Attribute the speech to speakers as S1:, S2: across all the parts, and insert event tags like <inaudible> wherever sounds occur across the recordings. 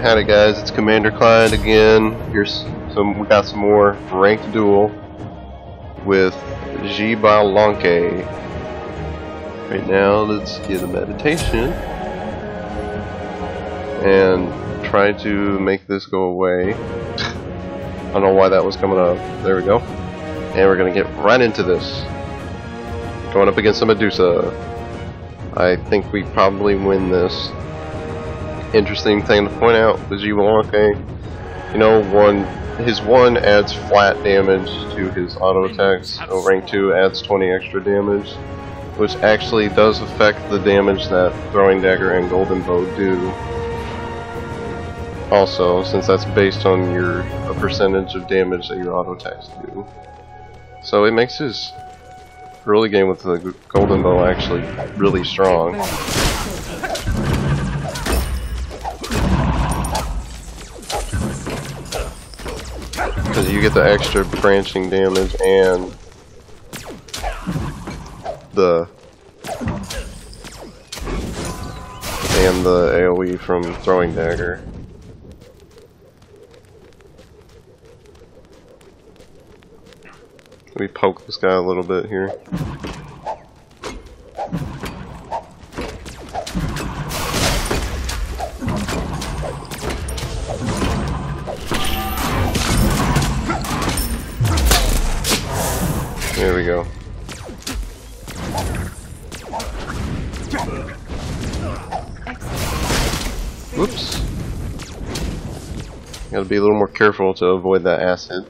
S1: Howdy guys, it's Commander Clyde again. Here's some we got some more ranked duel with Xbalanque. Right now let's get a meditation and try to make this go away. I don't know why that was coming up. There we go. And we're gonna get right into this. Going up against a Medusa. I think we probably win this interesting thing to point out with Xbalanque. You know, one his one adds flat damage to his auto attacks. So rank two adds 20 extra damage, which actually does affect the damage that throwing dagger and golden bow do. Also, since that's based on your a percentage of damage that your auto attacks do. So it makes his early game with the golden bow actually really strong. You get the extra branching damage and the and the AoE from throwing dagger. Let me poke this guy a little bit here. Whoops. Gotta be a little more careful to avoid that acid.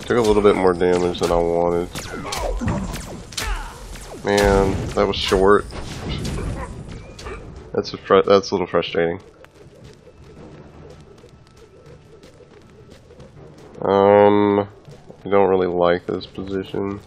S1: Took a little bit more damage than I wanted. Man, that was short. That's a that's a little frustrating. Um, I don't really like this position.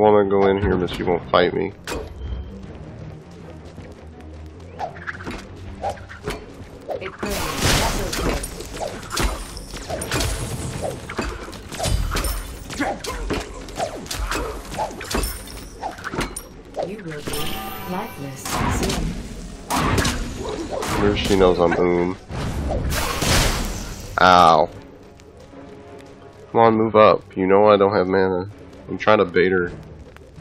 S1: Want to go in here, but she won't fight me.
S2: It. You will be lifeless soon.
S1: Where she knows I'm oom. Ow. Come on, move up. You know I don't have mana. I'm trying to bait her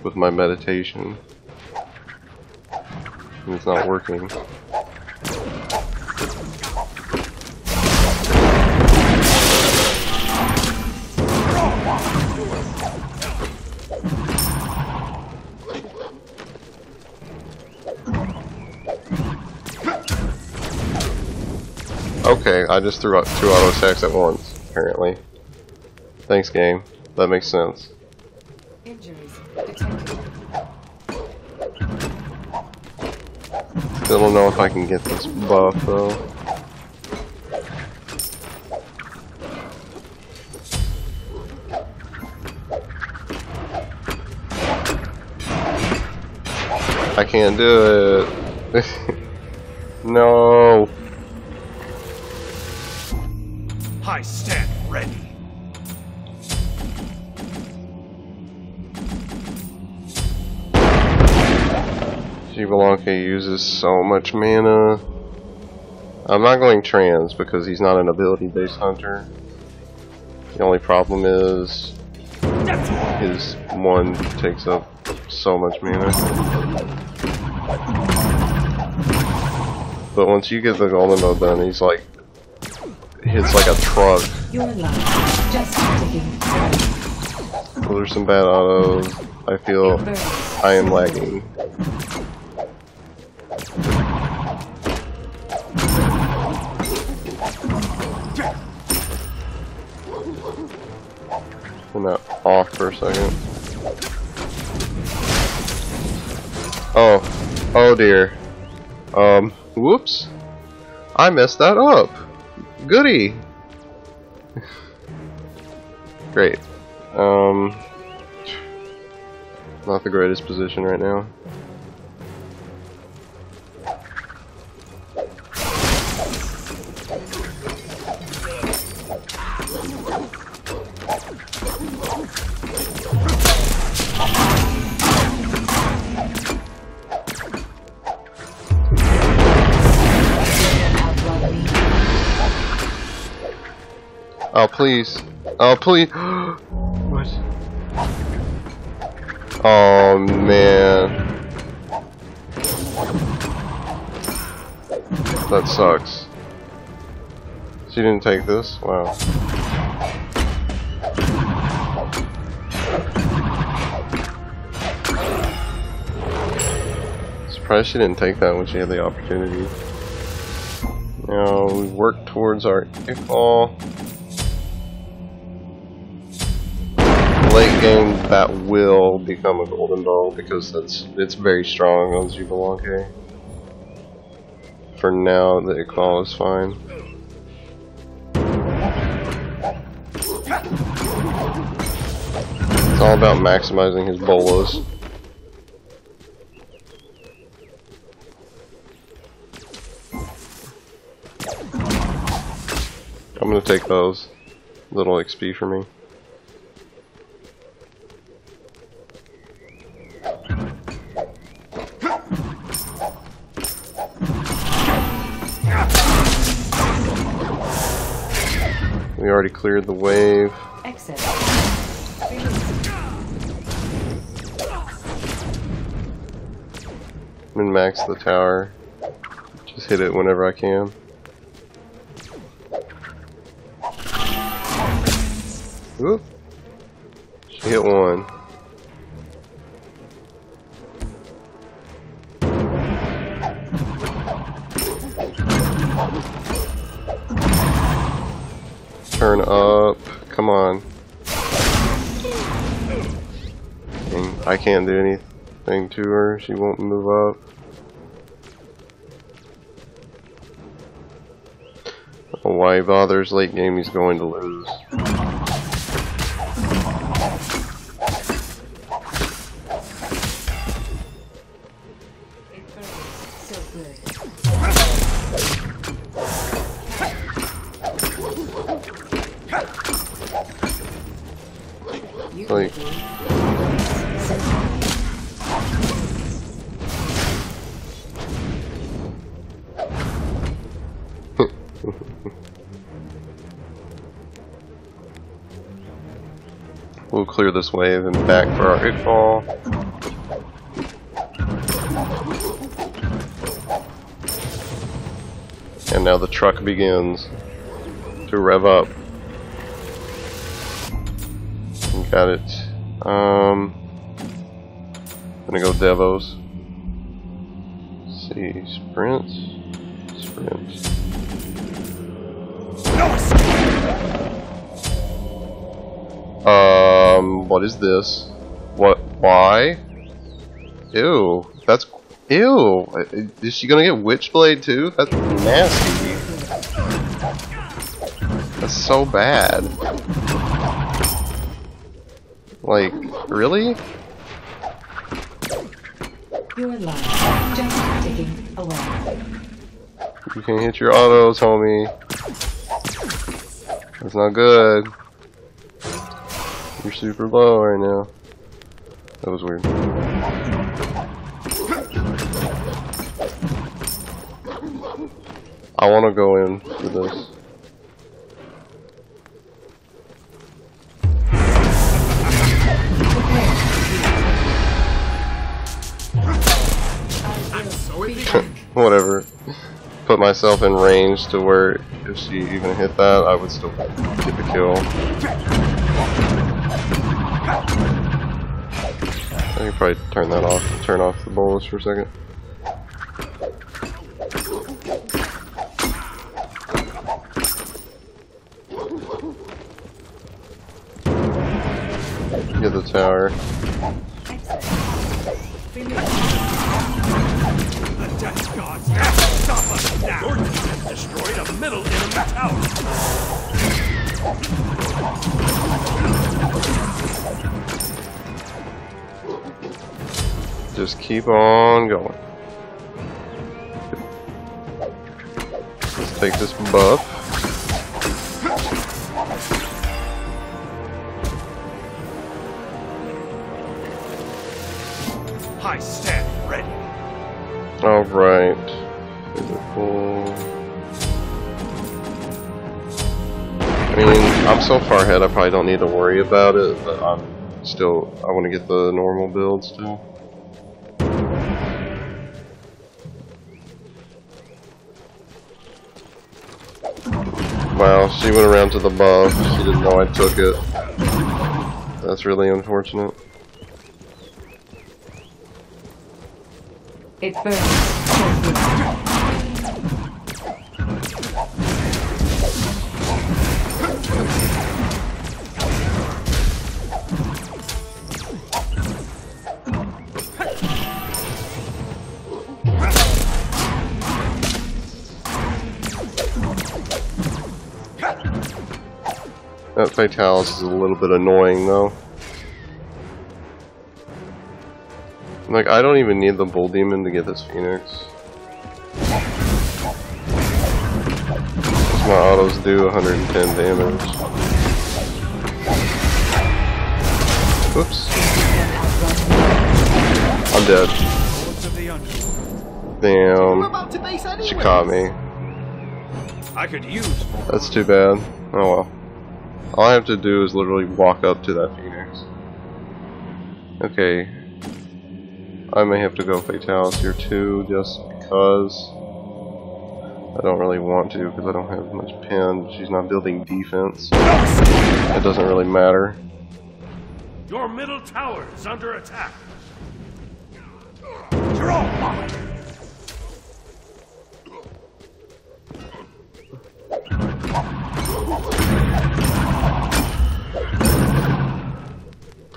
S1: with my meditation. And it's not working. Okay, I just threw out two auto attacks at once, apparently. Thanks, game. That makes sense. Still don't know if I can get this buff, though. I can't do it. <laughs> no.
S3: I stand ready.
S1: Xbalanque uses so much mana. I'm not going trans because he's not an ability-based hunter. The only problem is his one takes up so much mana. But once you get the golden bow done, he's like hits like a truck. Well, there's some bad autos. I feel I am lagging. That off for a second. Oh, oh dear. Um, whoops. I messed that up. Goody. <laughs> Great. Um, not the greatest position right now. Oh, please. Oh, please. <gasps> what? Oh, man. That sucks. She didn't take this? Wow. Surprised she didn't take that when she had the opportunity. Now we work towards our. Late game, that will become a golden ball because that's it's very strong on Xbalanque. For now, the Ichaival is fine. It's all about maximizing his bolas. I'm gonna take those. Little XP for me. We already cleared the wave.
S2: Exit.
S1: Max the tower. Just hit it whenever I can. Oop. She hit one. Turn up. Come on. Dang, I can't do anything to her. She won't move up. Why bothers late game? He's going to lose. We'll clear this wave and back for our Ichaival. And now the truck begins to rev up. Got it. Um, gonna go Devos. Let's see, sprint, sprint. What is this? What? Why? Ew, that's ew. Uh, is she gonna get Witchblade too? That's nasty. That's so bad. Like, really?
S2: Your life just ticking away.
S1: You can hit your autos, homie. That's not good. You're super low right now. That was weird. I want to go in for this. <laughs> Whatever. Put myself in range to where if she even hit that, I would still get the kill. I can probably turn that off. Turn off the bolus for a second. Get the tower.
S3: Destroyed a middle enemy tower!
S1: Just keep on going. Let's take this buff. So far ahead I probably don't need to worry about it, but I'm still, I want to get the normal build still. Wow, she went around to the buff. She didn't know I took it. That's really unfortunate.
S2: It burns
S1: That Fatalis is a little bit annoying though. Like, I don't even need the Bull Demon to get this Phoenix. 'Cause My autos do 110 damage. Oops. I'm dead.
S3: Lords of the Underworld.
S1: Damn. She caught me.
S3: I could use.
S1: That's too bad. Oh well. All I have to do is literally walk up to that Phoenix. Okay. I may have to go Fatalis here too, just because. I don't really want to, because I don't have much pen. She's not building defense. It doesn't really matter.
S3: Your middle tower is under attack. You're all mine.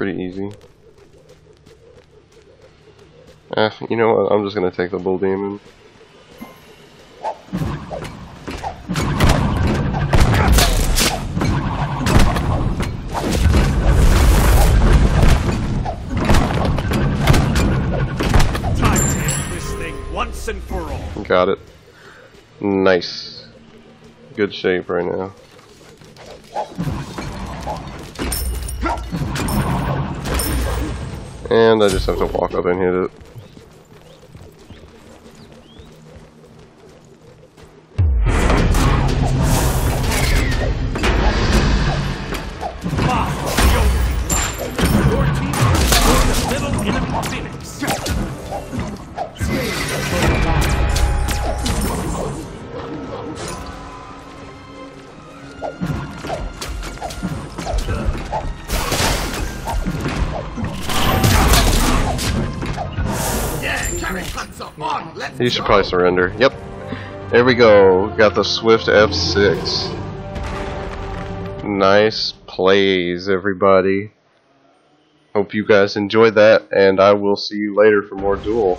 S1: Pretty easy. Eh, you know what? I'm just gonna take the Bull Demon.
S3: Time to this thing once and for all.
S1: Got it. Nice. Good shape right now. And I just have to walk up and hit it. You should probably surrender. Yep. There we go. Got the Swift F6. Nice plays, everybody. Hope you guys enjoyed that, and I will see you later for more Duel.